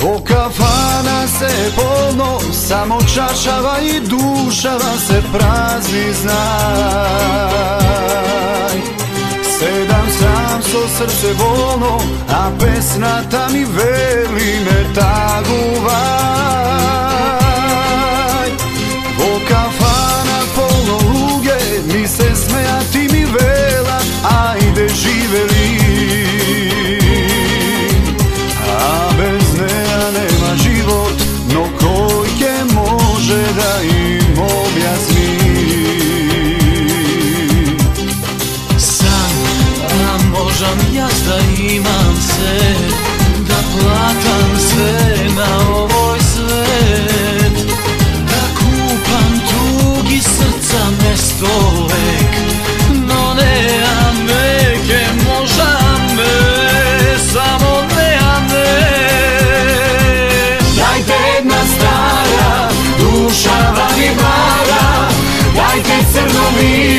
Во кафана се полно, само чашава и душава се празни знај. Седам сам со срце волно, а песната ми вели не тагувај. A možem jaz da imam sve Da platam sve na ovoj svet. Da kupam tugi srca mesto lek No ne a neke možam me Samo ne a ne. Dajte jedna stara, duša vam i vara Dajte crno vino,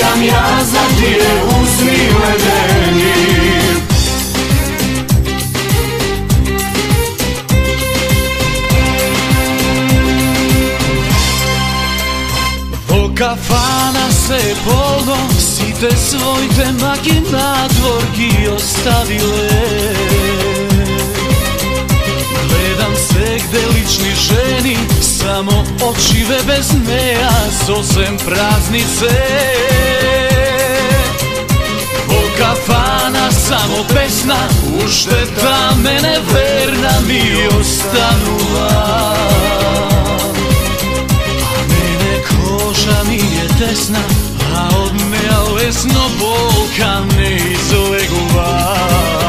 kad pijam ja za tije usni ledeni O kafana se polno Site svojte maki na dvorki ostavile. Gledam se gde lični ženi Samo očive bez neja Sosem praznice samo pesna Ušteta mene verna mi ostanu van Mene koža mi je tesna, a od meja lesno bolka ne izleguva.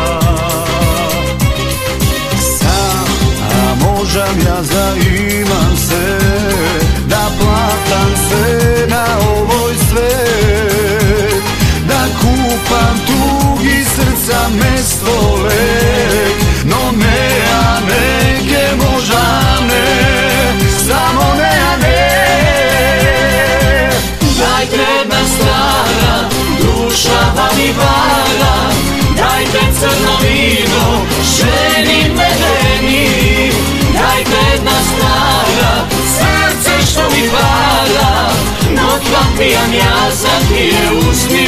Duša vam i vara Dajte crno vino, ženi. Medeni Dajte jedna stara, srce što mi para Dok vam pijam ja za tije usni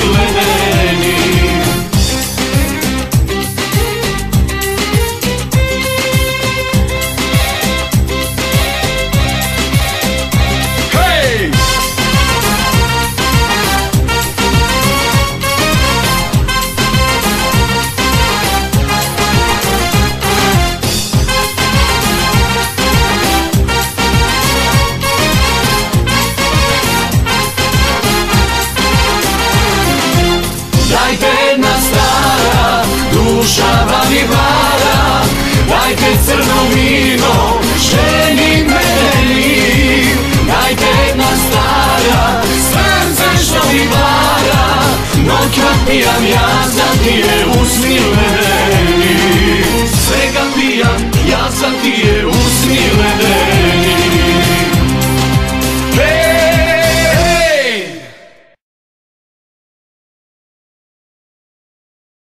duša vam i vara Dajte crno vino, ženi meni. Dajte jedna stara, srce što mi vara No kad pijam ja za tije usni ledeni